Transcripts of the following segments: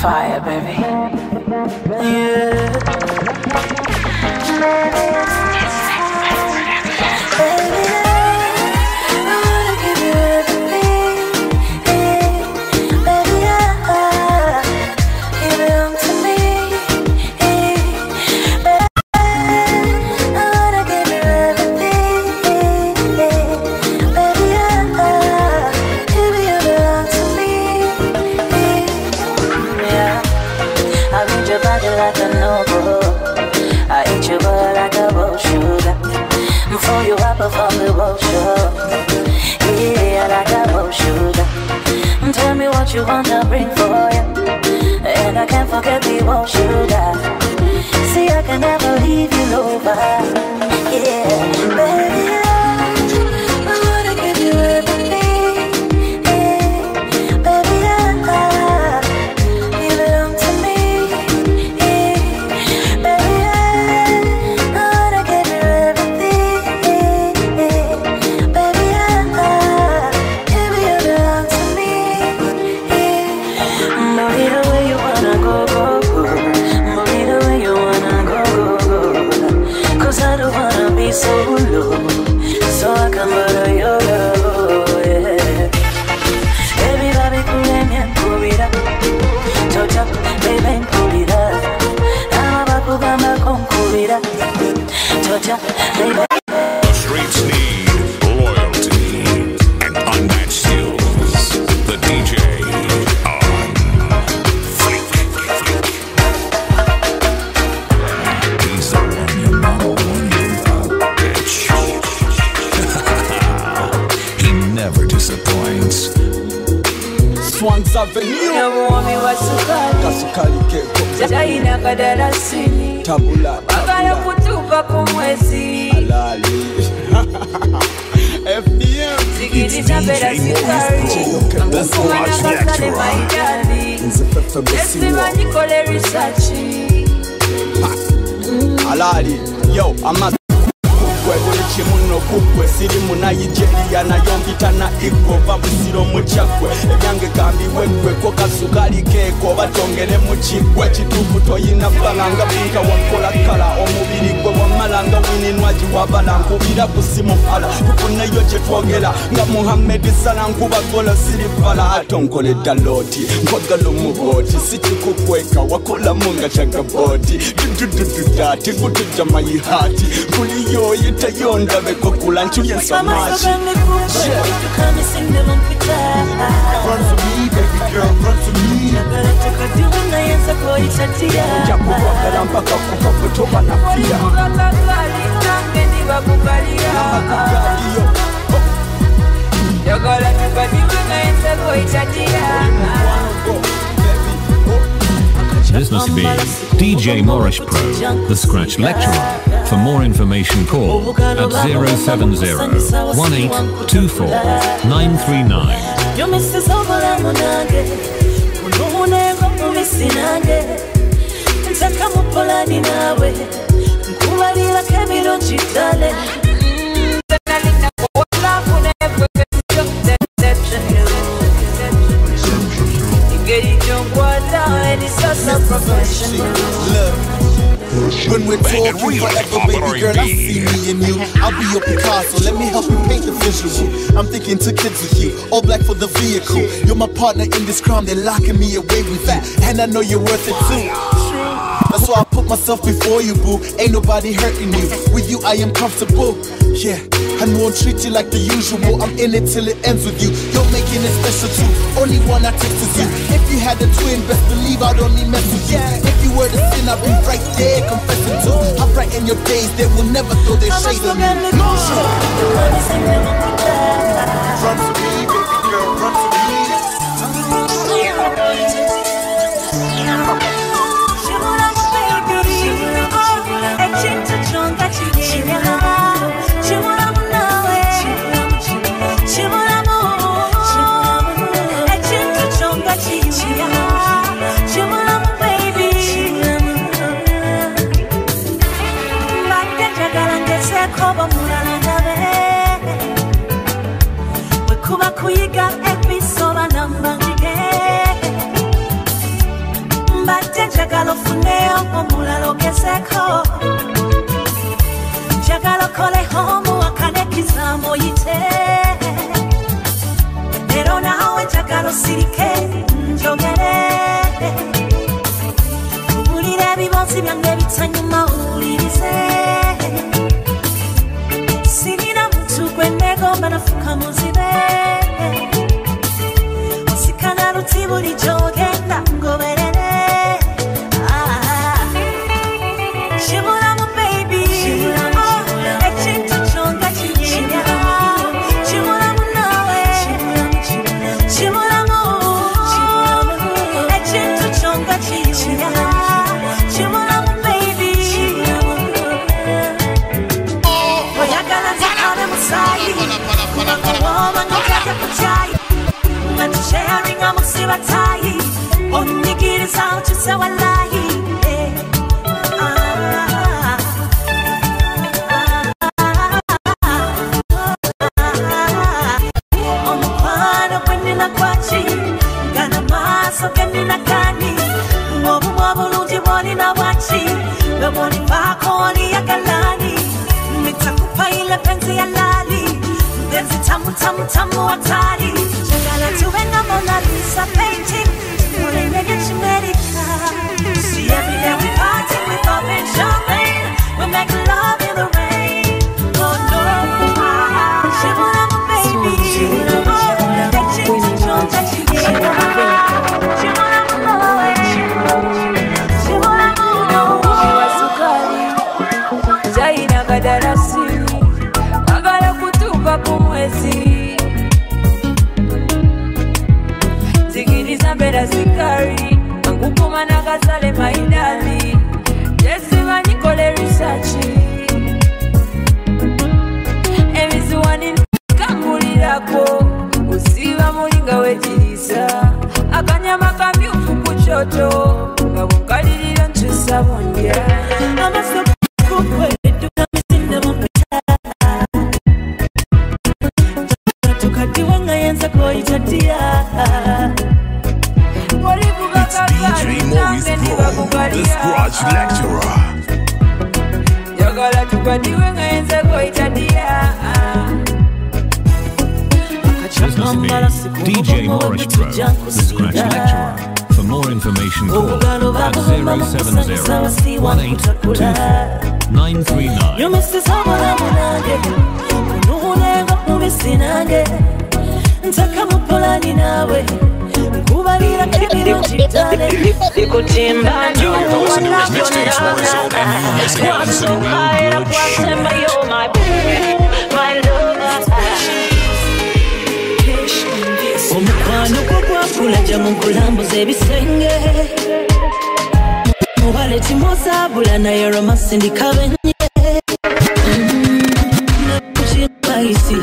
Fire, baby. Yeah. You want to bring for you. And I can't forget the bowl sugar. See, I can never leave you over. Yeah, baby. Toto, The streets need loyalty and unmatched skills. The DJ on Fleek. He's the one your mama wanted about, bitch. he never disappoints. Swans Avenue Namuwami wa sukali kasukali keko talina kadalasini tabula bagala tabula kutuuka ku mwezi lali FBM zikiriza sirimu nigeria nayo mpitana igoba busiro mukyagwe ebyange gambibwe gwe ko kasukali keeko batongere mukigwe kituufu toyina bbanga pinka wakola kala. Omubiri gwe wamalanga wininwaji wabala nkubira kusimufala tukuneyo kyetwogera nga muhamedi sala nkubagolo siribala atonkoledda looti nkwagala omubooti sikikukweka wakolamu nga kyagabooti dududududati kutujja mayihati kuliyoyiteyondabekokula ncuy kuliyo yitayo ndabeko kula ncuye ensamaaki njakukwagala mpaka kufa bwe toba nafiya bakakali nange ndibakukalira akagaliyo njagala tukadiwe nayensako itatira This must be DJ Maurice Pro, the Scratch Lecturer. For more information, call at 070 1824 939. yomisiza obulamu nange olumunengo mumisi nange nteka When we're talking forever, baby girl, I see me and you. I'll be your Picasso. Let me help you paint the visual. I'm thinking to kids with you, all black for the vehicle. You're my partner in this crime. They're locking me away with that. and I know you're worth it too. That's why I put myself before you, boo. Ain't nobody hurting you. With you, I am comfortable. Yeah, and won't treat you like the usual. I'm in it till it ends with you. You're making it special too. Only one I text is you. If you had a twin, best believe I'd only mess with you. If you were to sin, I'd be right there confessing too. I brighten your days, they will never throw their shade on me. Run oba mulala nabe bwekuba kuyiga ebisoba nambangige mbadde njagala ofune omulala ogezeko njagala okole homuwaka nekizambo yite. Lero nawe njagala osirike njogere mpulira ebibozi byange bitanyuma owulirize 왜 내가 얼마나 푹한 모습에. 어색한 하루 지불이 좋겠다고 말해 promise you I tie. Only get is out, just how I lie. Zikutimba omukwano gwo gwakula gya mu nkulambuza ebisenge mubale kimozaabula naye romasi ndikabenye nakukimaisi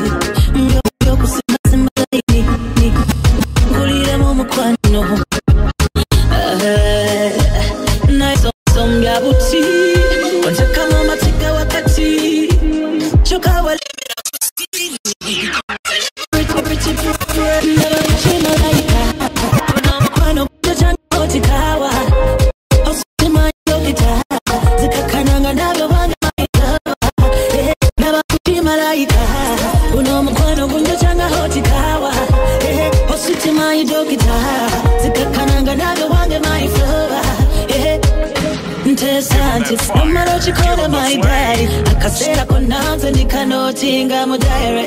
ntesa nti omala okikola maidari akaseera konna nze ndikanotinga mu dayire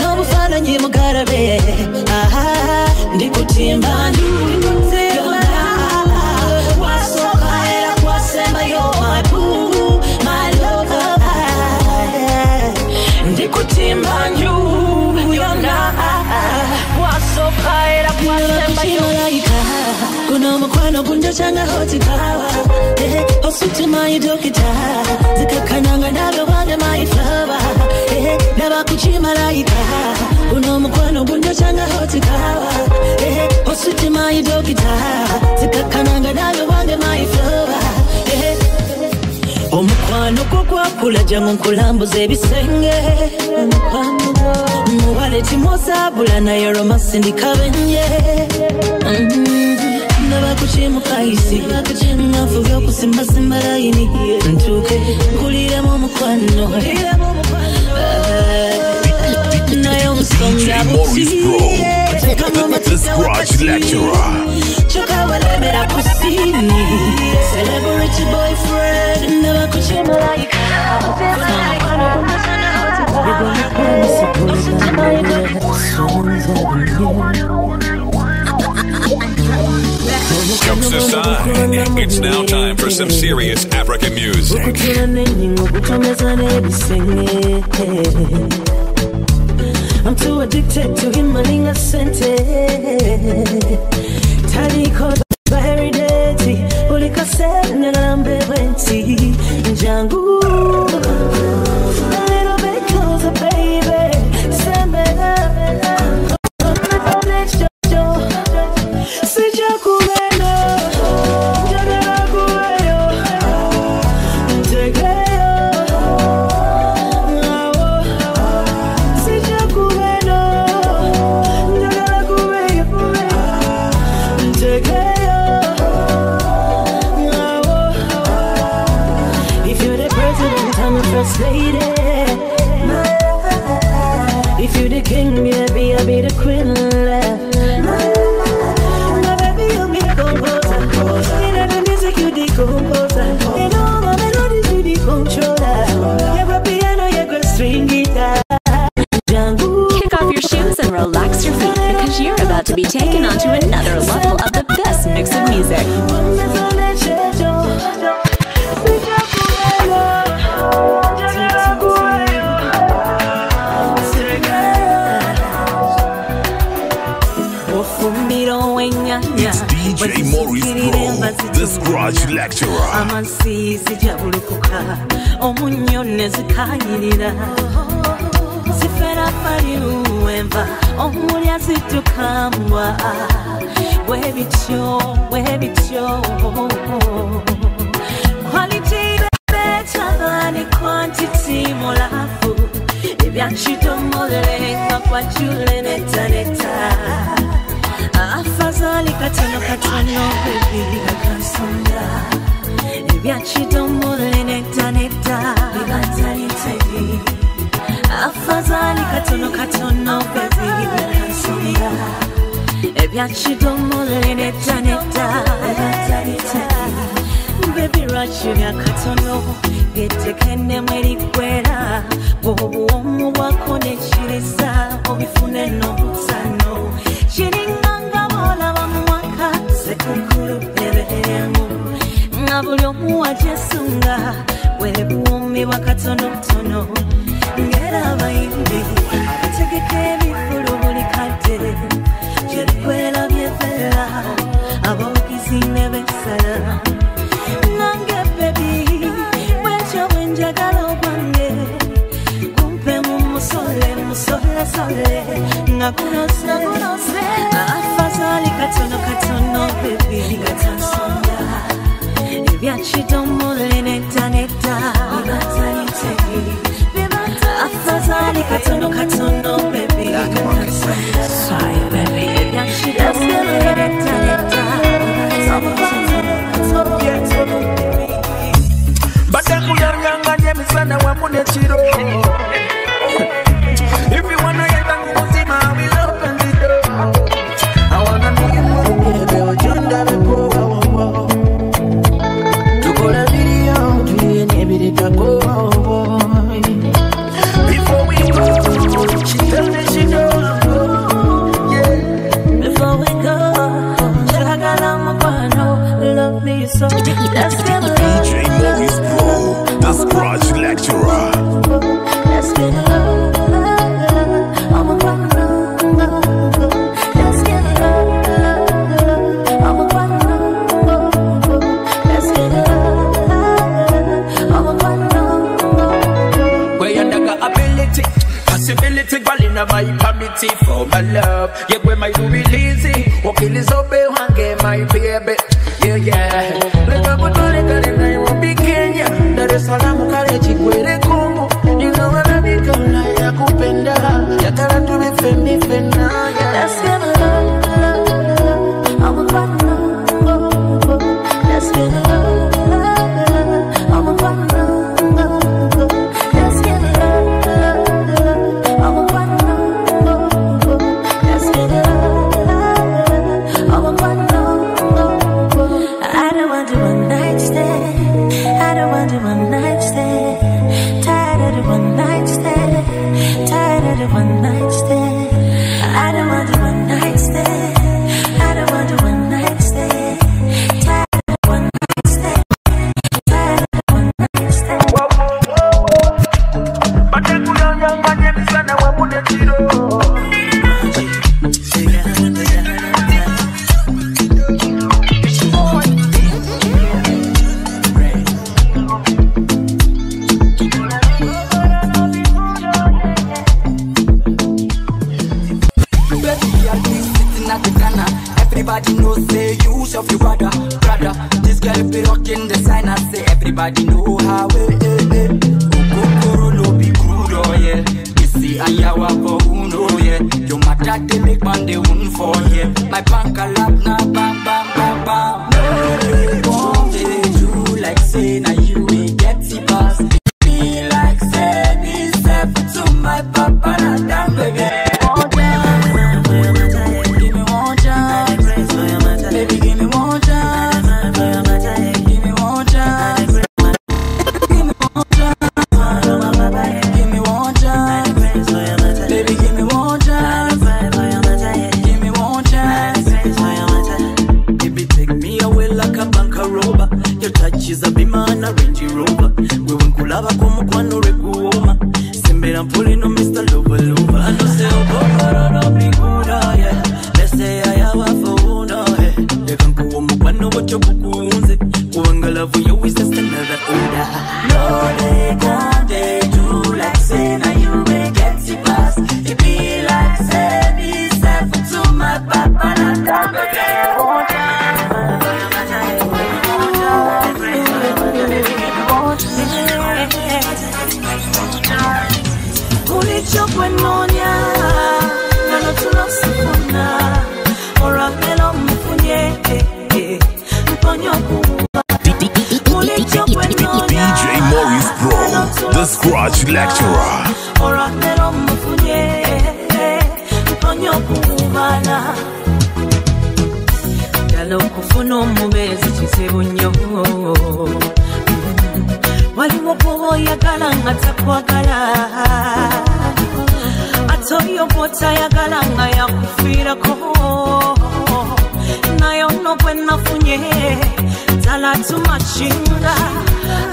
n'obufaananyi mugalabe aha ndikutimba nzeyona wasooka era kwasembayo my boo my lover ndikutimba nju yona wasooka era kwasembayo malayika guno omukwano gunjokyanga hotikawa osutimayidokita zikakananga nabyo wange maiflava nabakukimalayika guno omukwano gunjokyanga hotikawa osutimayidokita zikakananga nabyo wange maiflava omukwano gwo gwakula jangu nkulambuza ebisenge. Mubale kimozaabula naye romasi ndikabenye mm-hmm. Nabakukimukaisi nafube okusimbasimba layini ntuuke nkuliremu omukwano naye omusonga DJ Maurice Pro, the Scratch Lecturer. chokawelemera kusini. Celebrity boyfriend. Nebakuchemalayika Jokes aside, it's now time for some serious African music. I'm too addicted to him sente nti njangu lady. If you're the king, baby, I'll be the queen. You you you. Kick off your shoes and relax your feet because you're about to be taken onto another level of the best mix of music. Scratch Lecturer. amasiizi jabulukuka omunnyo ne zikayirira zifera faliwenva omulya zitukambwa bwebityo bwebityo quality better mulafu ebyakitomoleka kwajule netaneta Afadhali katano katano oh, baby Akasonda Ebyachidomole netta netta Bibata nitegi Afadhali katano katano baby Akasonda Ebyachidomole netta netta Bibata nitegi bebi lwaki byakatono getekene mweriggwera bwobuwomu bwako nekiriza obifune n'obutano n'obusano kiringanga bolaba muwaka. Sekukulu beberemu nga buli omu wajesunga bwebuwumi bwakatonotono ngera そのカツオの Where you naga ability, possibility, gwalina my permit for my love. Yeah, where my do release it, wakilizo be wange my baby. Yeah, yeah. Leka kutole kale na Nairobi, Kenya, Dar es Salaam kale Chikwere Kongo. You know what I mean, kala ya kupenda, ya kala tu bife mife na ya. tayagala ya galanga ya kufira ko na yo no kwena funye zala nno gwe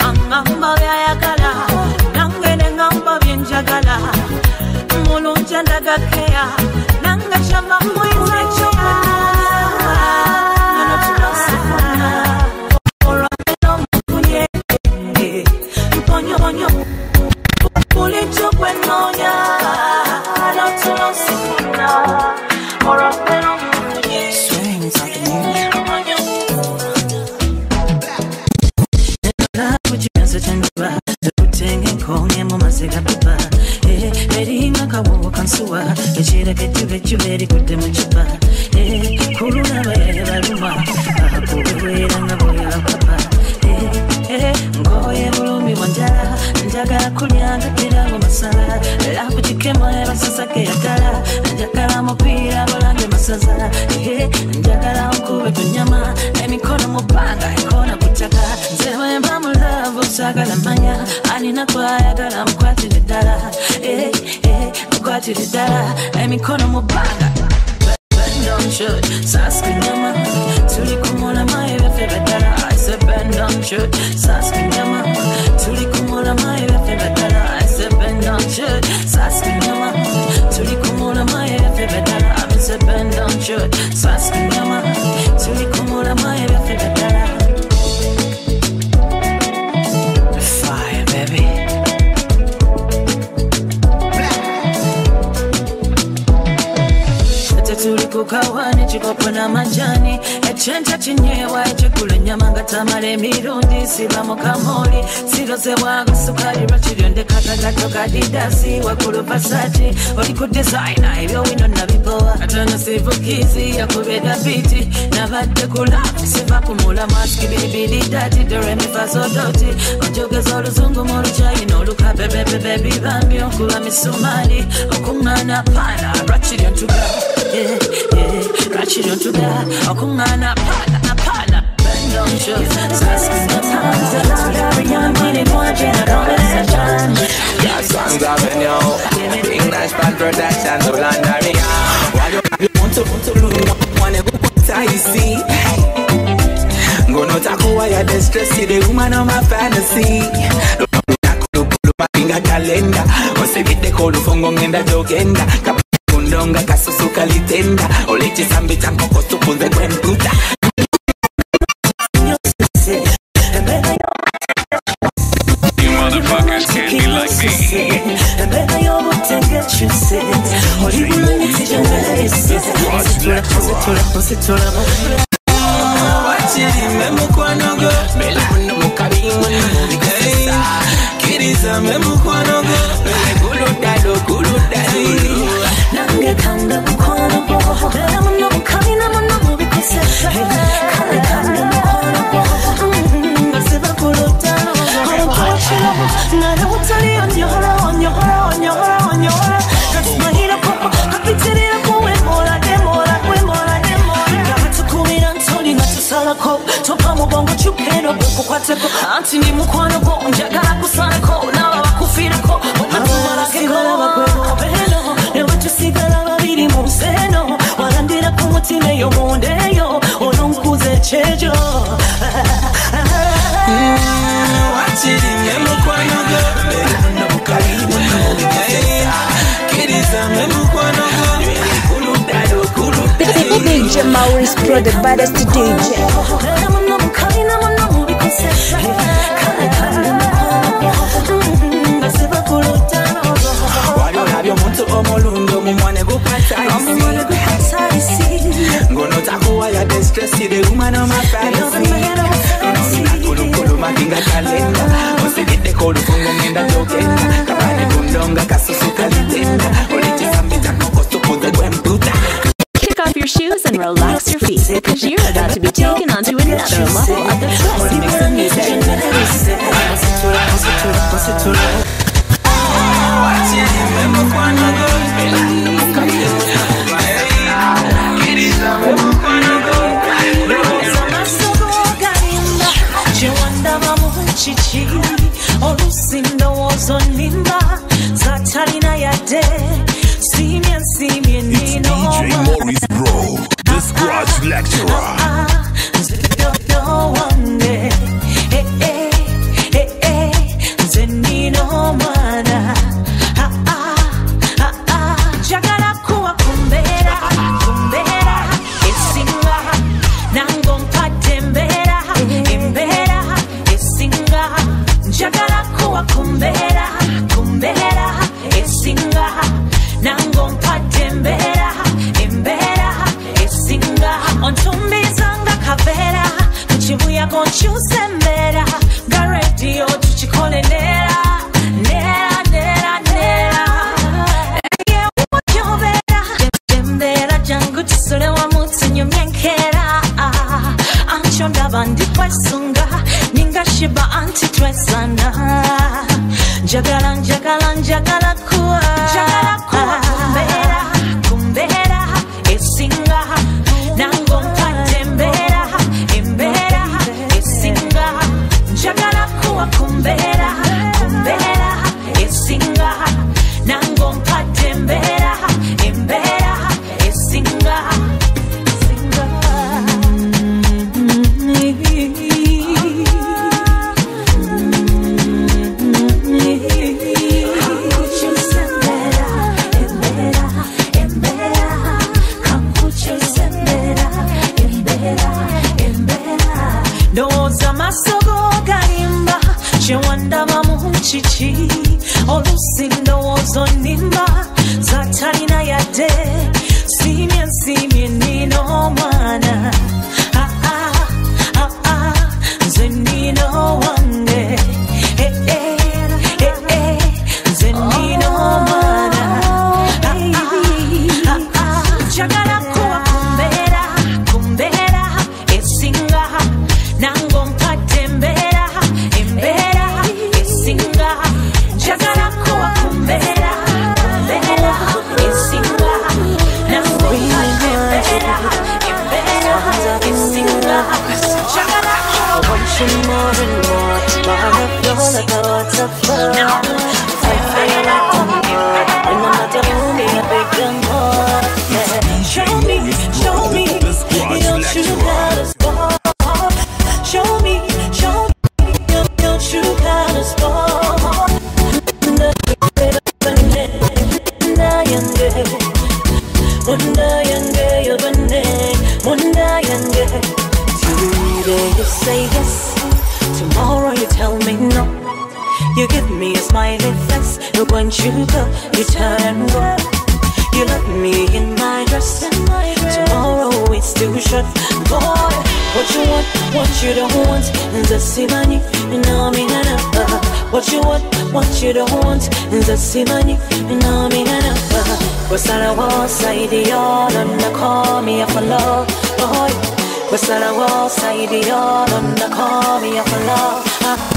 angamba ddala ya gala, byayagala nange ne ŋŋamba byenjagala mulungi endagakeya nange kyava mwiza mikono mubaya. mbogo n'amajani ekyenca kinyewa ekigula ennyama nga emirundi sibamu kamoli sirozebwamu sukali lwakiryo ndekatagato kadidasi waggulu basati oli ku desina ebyowino nabibowa katono sivukizi yakubeda biti. Nabadde kula siva ku mulamwa sikibiribiri dati doremifasodoti onjogeza oluzungu mu olukabebebebe bibambyo kuba misumali okuŋŋaana paana lwakiryo yeah, yeah. Kaçırın tuda okumana pala pala Ben yolcu Sensiz yatağımda Arayan beni bu acına dolaşacağım Ya songs up in yo English bad production dolandırıyor you want to want to lose Wanna go what I see takuwa ya distress Ile woman on my fantasy Lokuta kulupulu mapinga kalenda Osevite kolufongo ngenda jogenda Kapita kandonga kasusuka litenda ulichisambi cha nkoko tupunze kwemputa wakirime mukwanogo belamuno me. Mukwanogo DJ Maurice Pro, the baddest DJ. mumwane kuphataisi you're about to be taken onto another level of the best mix of music. What you don't want. Nzasimani, nami nanapa. What you want, what you don't want. Nzasimani, nami nanapa. Wasara wasa idiolo na call me up for love. Boy, wasara wasa idiolo na call me up for love. Ah.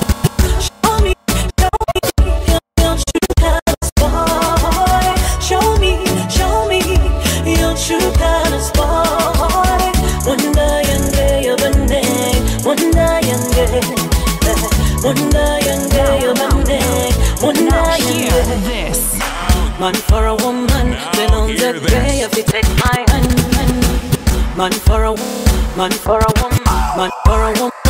Man for a woman, then on the day if you take my hand. Man for a man for a woman, man for a woman,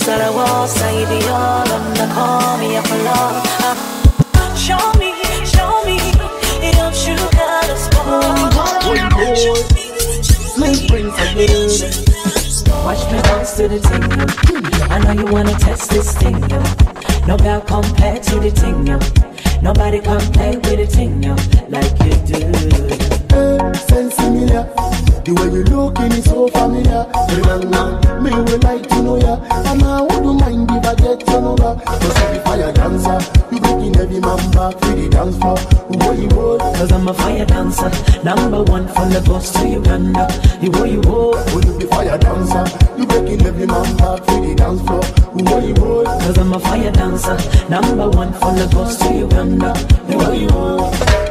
was that a horse, I idiot, and call me up a love. Ah. Show me, show me, true colors, boy. My friends are good. Watch me dance to the thing. I know you wanna test this thing. No girl compared to the thing. yo. Nobody compare with the thing yo, like you do. Similar. The way you looking is so familiar. Remember, me would like to know ya. And I wouldn't mind if I get your number. Cause every fire dancer, you breaking every man back to the dance floor. What you would? Cause I'm a fire dancer, number one from the Lagos to Uganda. You what you want? Will you be fire dancer? You breaking every man back to the dance floor. What you would? Cause I'm a fire dancer, number one from the Lagos to Uganda. You what you want?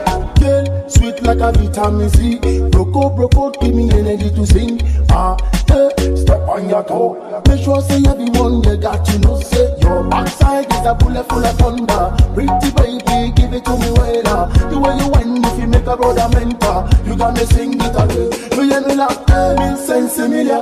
Sweet like a vitamin C. Broke out, give me energy to sing. Ah, eh, step on your toe. Make sure say everyone they got you know say your backside is a bullet full of thunder. Pretty baby, give it to me well. The way you whine, if you make a brother mentor, you got me sing it again. You me laugh, eh, me sense familiar.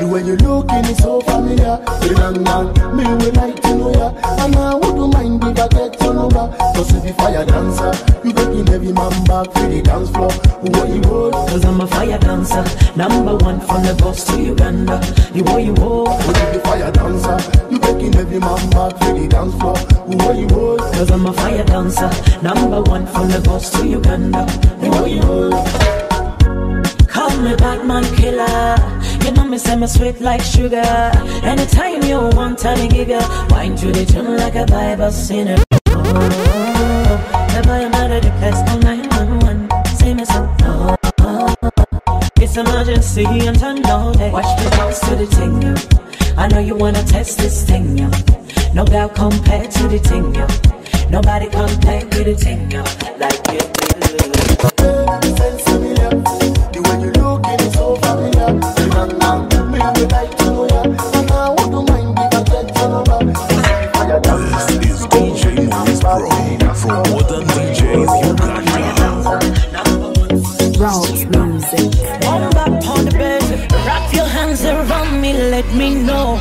The way you looking is so familiar. Remember, me will like to know ya, and I wouldn't mind if I get your number. Cause if you fire dancer, you breaking every man back to the dance floor. What you would? Cause I'm a fire dancer, number one from the Lagos to Uganda. You what you want? Would you be fire dancer? You breaking every man back to the dance floor. What you would? Cause I'm a fire dancer, number one from Lagos to Uganda. You what you want? Call me Batman killer. You know me say me sweet like sugar. Anytime you want, I give ya. Wine to the tune like a Bible sinner. Never you matter the place It's emergency and time no day. Watch me bounce to the thing, yo. I know you wanna test this thing, yo. No girl compared to the thing, yo. Nobody compare with the thing, yo. Like you do. Sense familiar. The way you looking is so familiar. Remember, me will like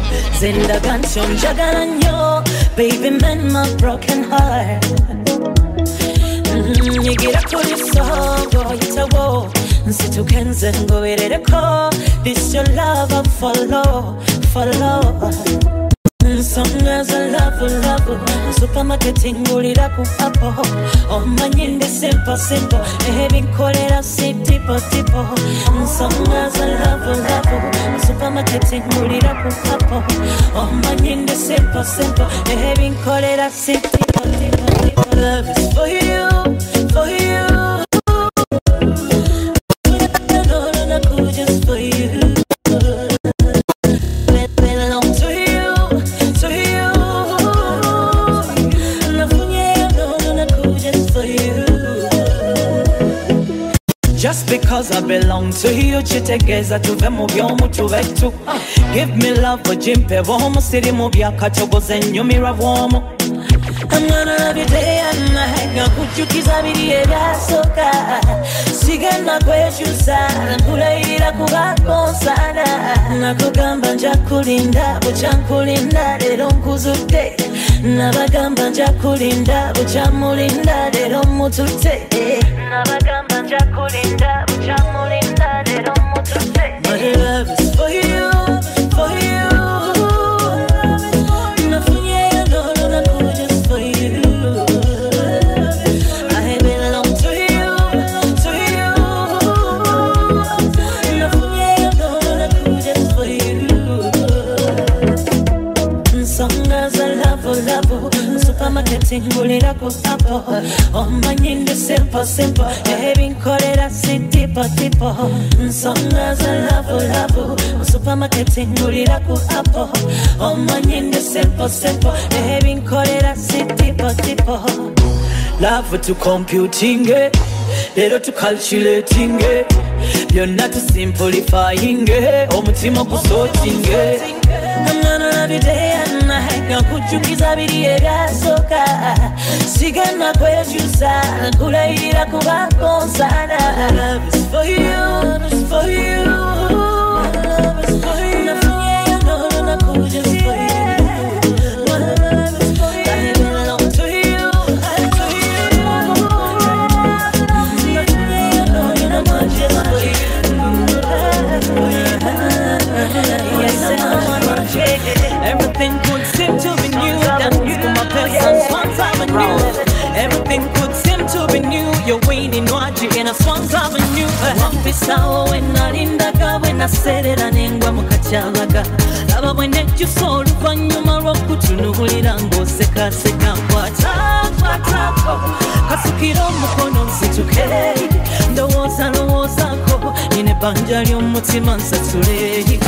me know. Zinda ganchon jagalanyo, baby mend my broken heart. Mhm, Yigira kuri sogo yitawo, nsitukenze ngoberereko. This your love I follow, follow. Nsonga love love supermarket ngulira ku apo. Omanyi ndi simple simple. Ebinkolera si tipo tipo. Nsonga za love love supermarket ngulira ku apo. Omanyi ndi simple simple. Ebinkolera si belong to you kitegeeza tuve mu by'omu tubetu Give me love ojimpe bw'omu siri mu byakatogoza ennyumirwa bw'omu I'm gonna love you day and night Nakujjukiza biri ebyasooka sigenda kwekyusa nkulayirira kubako nsana nakugamba nja kulinda bukya nkulinda leero nkuzudde nabagamba nja kulinda bukya mulinda leero mutute. Nabagamba nja kulinda bukya mulinda leero mutute Supermarket ngulirako hapo omanyi ndi simple simple ebinkolera si tipo tipo. Nsonga za lavo lavo supermarket ngulirako hapo omanyi ndi simple simple ebinkolera si tipo tipo. Love to computing it leero tu calculating it byonna tu simplifying it omutima gusorting it I'm gonna love you day and night nakujjukiza biri ebyasooka sigenda kwekyusa nkulayirira kubako nsana nkuserera nengwa mukacyalaga laba bwe nejjusa oluvannyuma lw'okutunubulira ng'osekaseka nkwatakwatako kasukira omukono nsituke ndowooza lowoozako nina ebbanja ly'omutima nsasule.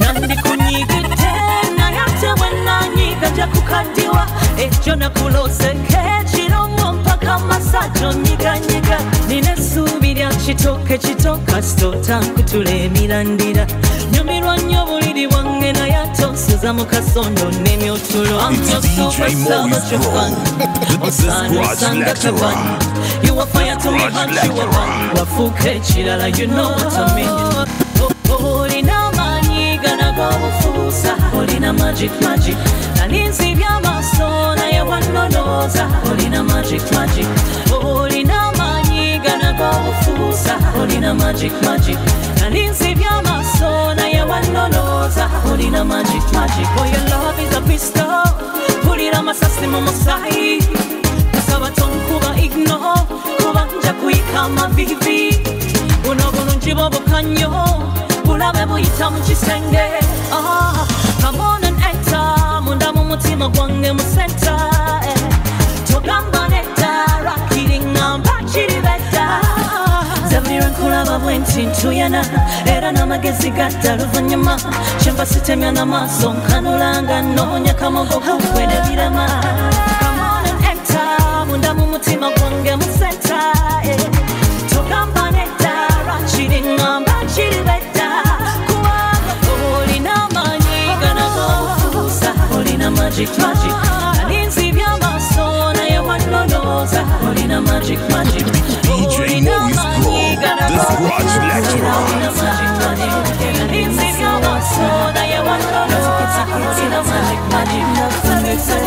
Nandikunyiigidde naye ate bwe nanyiga jakukaddiwa ekyo nakuloseka ekiro mpaka masajo nyiganyiga nina essuubi lya kitooke kitooka sitoota nkutula emirandira nyumirwa nnyo obuliri bwange naye ate onsuza mu kasondo n'emyotulo amyosuubasaba kyofani osaanusanga kabani You are fire to me, hot you are one. Wafuka ekirala, you know what I mean. olina amaanyi ganagobufuusa olina magic magic. Nalinzi byamaaso wannonooza olina magic magic. Olina amaanyi ganagobufuusa olina magic magic. Nalinzi byamaaso naye wannonooza olina magic magic. Your love is a pistol. Mu musayi nsaba tonkuba igno kuba nja kuyika amavivi buno bulungi bwobukannyo bulabe buyita mu kisenge Ah, on and enter. Munda mu mutima gwange mu senta nkulaba bwe nti ntuyana era n'amagezi gadda luvannyuma kyemba sitemya n'amaaso nkanulanga noonya kamogo birama. On and enter. Munda mu mutima gwange mu senta togamba nedda lwakiringamba kiri bedda kubanga olina amaanyi ganagobufuusa olina magic magic. Alinzi byamaaso naye wannonooza olina magic magic. Olina amaanyi ganagobufuusa olina magic magic alinzi byamaaso naye wannonooza olina magic magic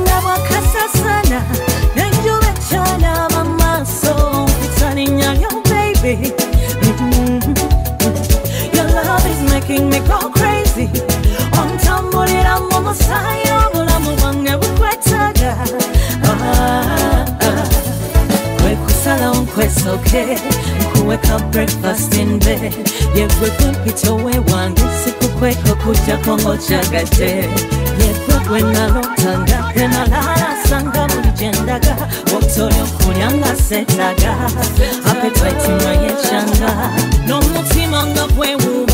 ndabwakasasana nenjuba ekyana mumaaso mpitalinnya lyo baby Mhm. Your love is making me go volirà un uomo sai io volamo vanne per questa ah, ah. quel cusala un questo che kuwe ka breakfast in bed yegwe kwempito we wange siku kweko kutya kongo chagate yegwe gwenalotanga gwenalala sanga bulijendaga wotole okulyanga setaga apetite nga yechanga n'omutima nga gwewuba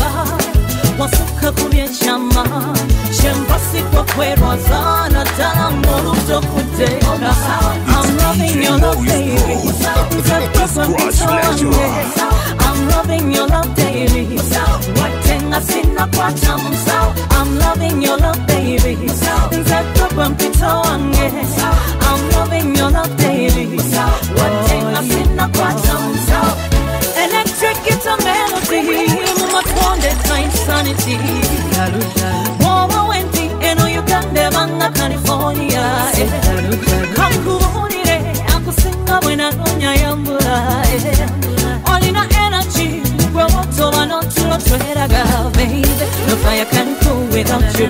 kwerwaza naddala ng'oluto I'm loving your love baby nze papa wange I'm loving your love daily. Wadde nga sinnakwata mu nsawo I'm loving your love baby nze papa mpita wange I'm loving your love daily. Wadde nga sinnakwata mu Electric guitar melody. Mumatonde ta insanity california eh. kankubulire akusinga bwe nanonya yambula eh. olina energy gwe wotoba notulo tweraga baby. No fire can cool without you.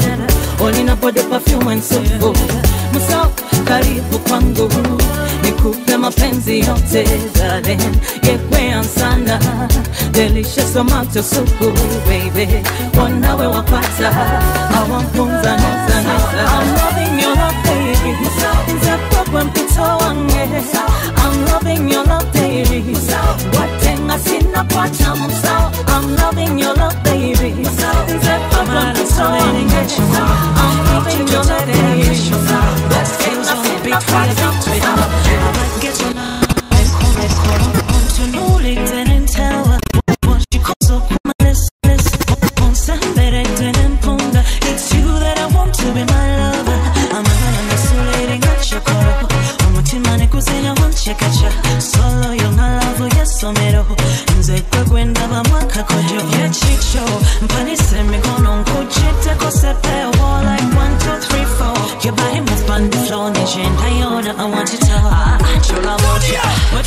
Olina body perfume and so forth muso karibu kwangu. Nikupe mapenzi yote darling. Yekwe sana delicious tomato supu baby. Wanawe wapata awampunza neza loving your love daily watenga sina kwata msao I'm loving your love baby. Nze papa Umutima nekuzina Solo yonga love yesomero Nze kwe kwenda bamwaka kojo Yechicho Mpanise mikono nkujite kosepe. Wall like one, two, three, four. Your body move on the floor. Nijenda yona I want you to ah, ah, Chola moja. Watuchikwasaganya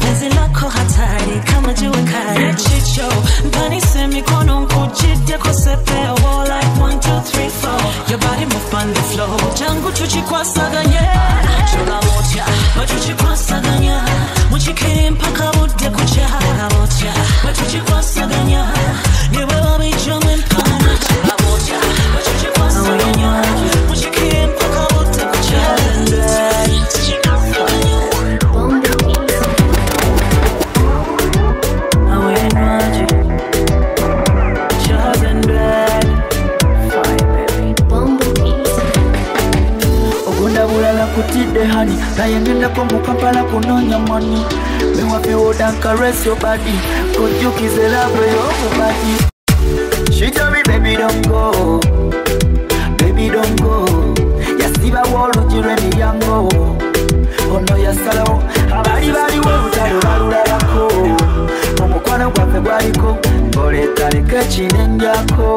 penzi lako hatari kama jiwe kali chicho mpanise mikono nkujiddeko sepeo like one, two, three, four. Your body move on the floor. Jangu tuchikwasaganye chola moja muchikiri mpaka budde kucha bocha watuchikwasaganya niwe wabichomwe mpana chola moja muchikiri mpaka hani labo She told me baby don't go. Baby don't go. Yasibawo oluggi lw'emiryango ono oh, yasalawo abali baliwo olutalo balulabako omukwano gwaffe gwaliko ngolekaleka ekinendyako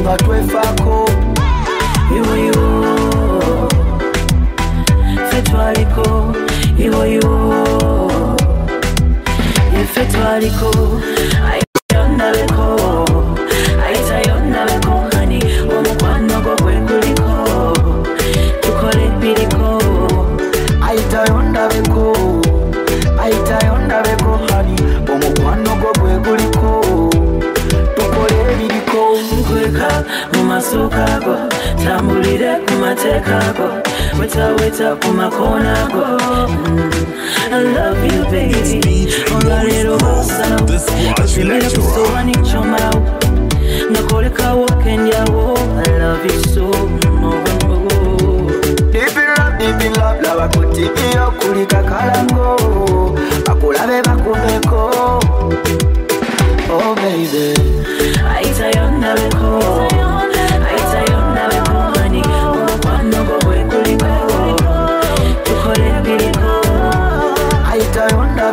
nga twefaako fe twaliko iwoyo ife ayitayondabeko ayitayondabeko tambulire ku mateeka go wetaweta ku makoona go Mm, I love you baby. Olwaleero osalawo osimire ku sowani kyomalawo ngakolekawo kendyawo I love you so dipinlove laba ku tivi okulika kalango. Bakulabe bakumeko. Oh baby. Ayitayondabeko ayitayondabeko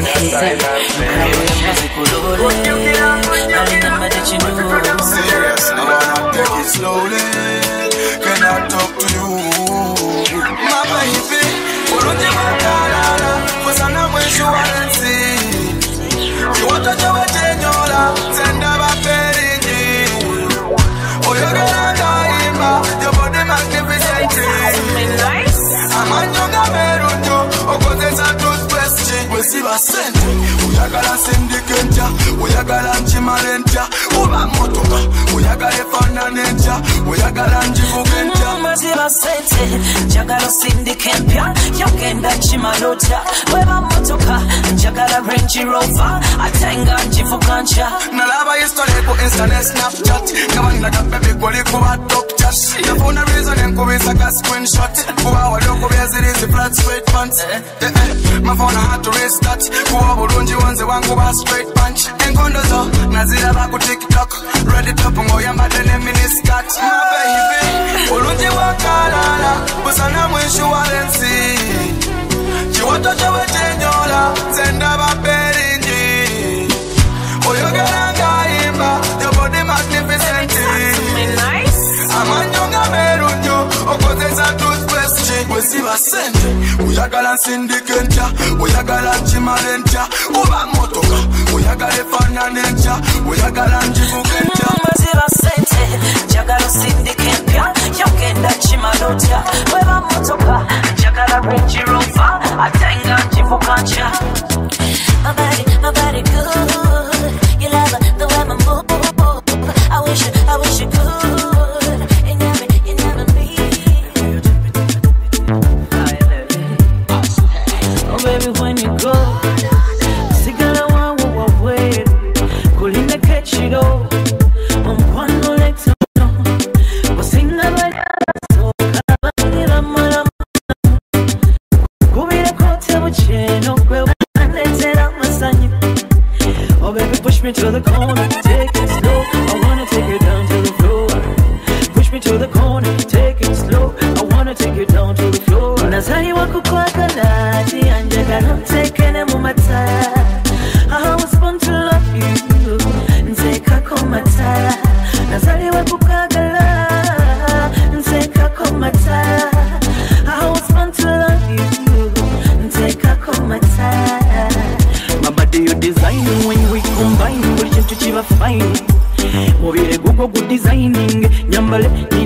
nsize nkawema zikulole alina made chinuru Serious, I wanna take it slowly. Can I talk to you? My baby, urunje makalala, kusana mwisho walensi. Chiwato chawe chenyola, senda baperingi. Oyogera ngaimba, your body magnificent. Toothpaste. Wesiba sente, uyagala sindikentya, uyagala nkimale ntya, oba motoka, uyagala efaanane ntya, uyagala ngivuge ntya. maziba sente njagala osindika empya yogenda kimalota weba motoka njagala range rover ate nga ngivuga ntya nalaba history ku internet snapchat nga bandaga baby kuli kuba top chat nafuna reason enkubisa ka screenshot kuba wali okubya ziri zi flat straight pants. Eh, eh, my phone had to restart kuba bulungi wanze wangu ba straight punch. Enkondo zo naziraba ku tiktok. Ready top ng'oyambadde ne miniscat my baby bulungi bwakalala busana mwishuwalensi kiwato kyewe kyenyola nze ndaba toothpaste wesiba sente oyagala nsindike ntya oyagala nkimale ntya oba motoka oyagala efaanane ntya oyagala ngivuge ntya maziba mm, sente njagala osindika empya yogenda kimalota weba motoka njagala range rover ate nga ngivuga ntya My body, my body good. To the designing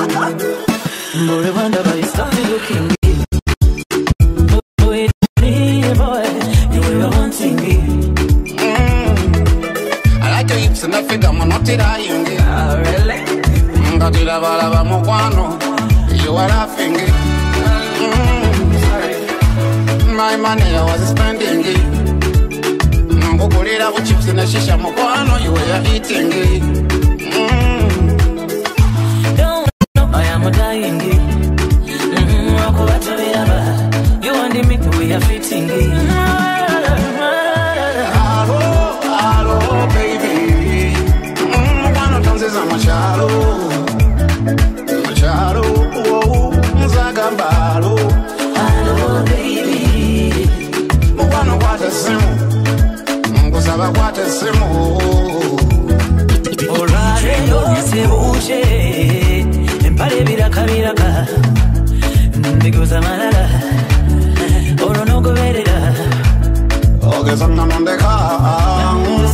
Boy, wonder why you started looking Boy, me, boy, you were wanting me. I like your hips and the figure munotiraayingi nga tirabalaba mukwano you are laughing Mm. my money I was spending nkugulira buchips ne shisha mukwano you were eating Mm. I'm a dying mbiguza malala olwo nogoberera ogeza nanondeka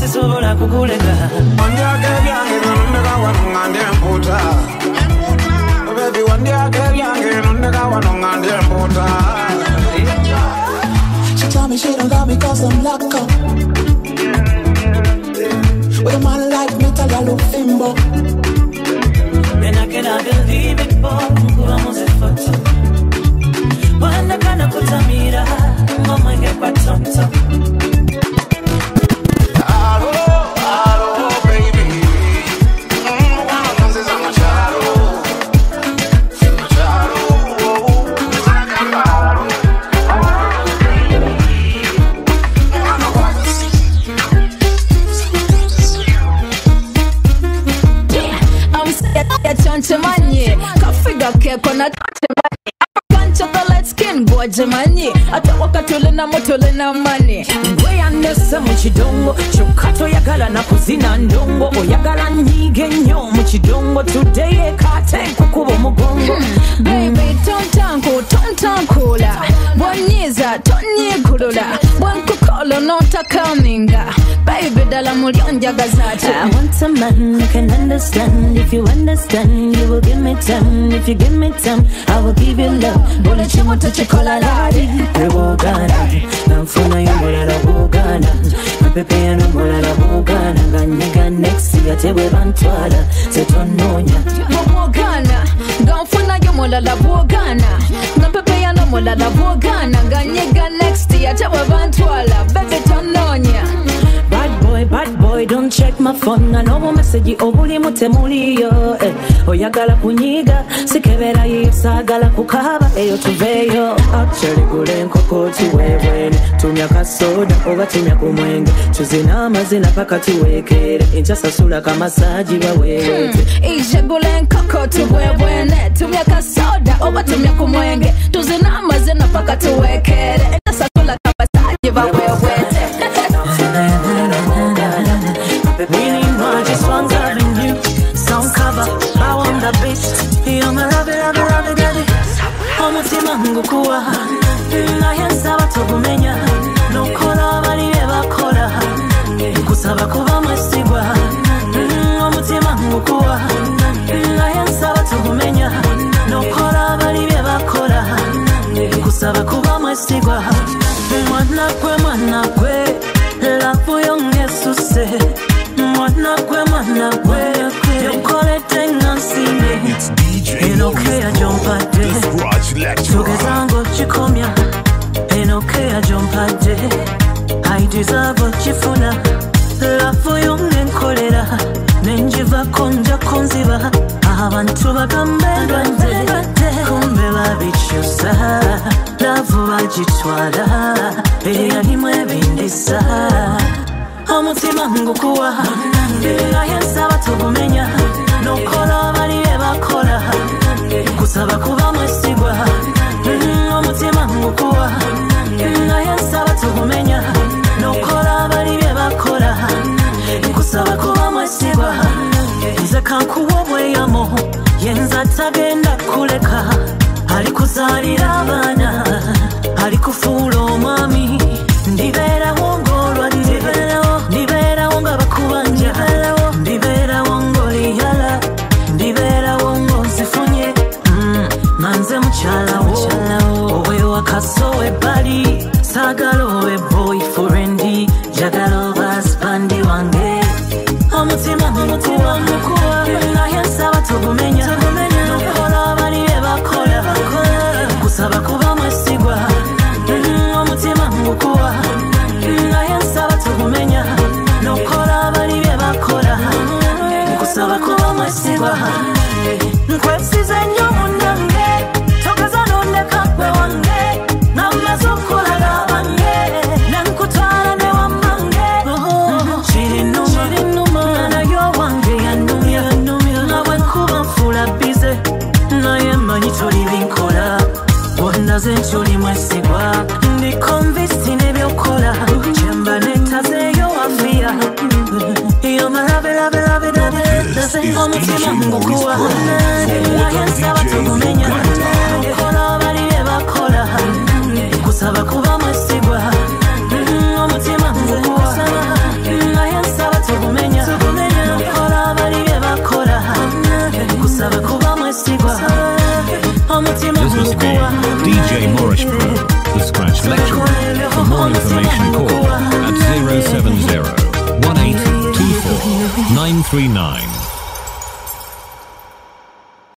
sisobola kukuleka wandyaka ebyange nanondeka wano nga ndi empuuta bebi wandyaka ebyange nondeka wano nga ndi empuuta She tell me she don't got me cause I'm locked up. With a man like me, tell her look fimbo. And I cannot believe it, boy. Kuba muzifoto. Wanda kana kutamira. Mama ngepa tonto. temanyi ate wakati olenamu tolena mani ngwe yannesse mu kidongo kyokka toyagala nakuzina ndongo. Oyagala nyiga ennyo mu kidongo tuddeyeeka baby ddala mulyo njagaza ati I want a man who can understand. If you understand, you will give me time. If you give me time, I will give you love. Buli chimu tuchikola ladi. Rebogana, namfuna yomulala bugana. Mapepe ya nomulala bugana. Ganyiga next yate bwe bantwala. Zetonoonya. bwogana nga nfunayo mulala bwogana nga mpepeya nomulala bwogana nga nyiga next yate bwe bantwala bebe tonoonya Bad boy, don't check my phone. I know message obulimu temuliyo eh. oyagala kunyiga sikebera yiyo saagala kukaba eyo tuveeyo actually gula enkoko tiweebwene tumya kasoda oba tumya ku mwenge tuzina amazina paka tuweekere enkyasasula kamasaaji baweewete ijegula enkoko tubwebwene tumya kasoda oba tumya ku mwenge tuzina amazina paka tuwekere enasasula kabasaji bawewete omutima ngukuwa naye nsaba togumenya nokola bali bye bakola nkusaba kuba mwesigwa. Omutima ngukuwa naye nsaba togumenya nokola bali bye bakola nkusaba kuba mwesigwa. Mwana gwe mwana gwe enokeya gyompadde tugezanga okikomya enokeya gyompadde aideserve okifuna lavu yongenkolera nenjivako njako nziba abantu bagambe ndwadde kumbe babikyusa lavu bagitwala eyalimu ebindisa omutima ngukuwa. Naye nsaba tugumenya nokola bali bye bakola kusaba kuba mwesigwa Mm, omutima ngukuwa naye nsaba tugumenya. Nokola bali bye bakola kusaba kuba mwesigwa nze kankuwa obweyamo. Yenza tagenda kuleka. Alikuzaalira abaana. Alikufuula omwami. Ndibeerawo omutima ngukuwa naye nsaba tugumenya bali bye bakola kusaba kuba mwesigwa. Mm, omutima ngukuwa naye mm, nsaba tugumenya bali bye bakola kusaba kuba mwesigwa. Omutima This must be DJ Maurice Pro, the Scratch Lecturer. For more information, call at 070 1824 939.